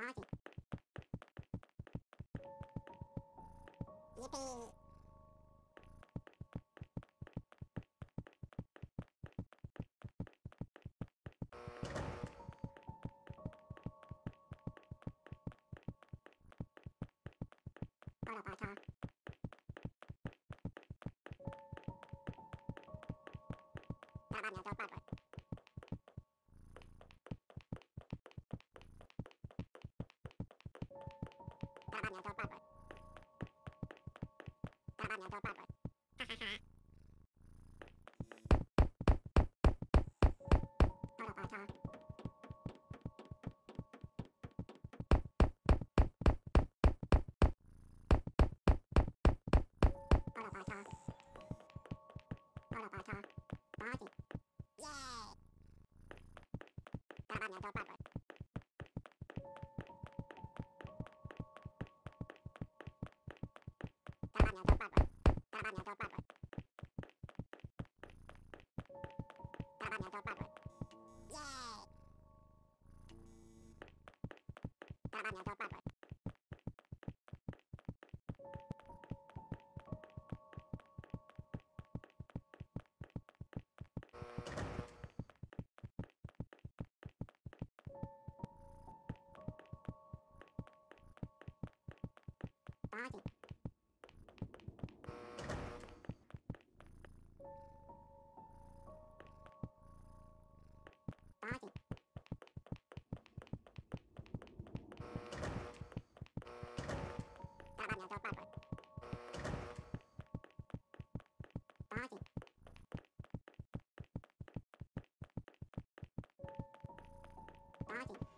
Awesome. Yippee! Ba ba nhớ cho ba rồi. Body. Party. starting.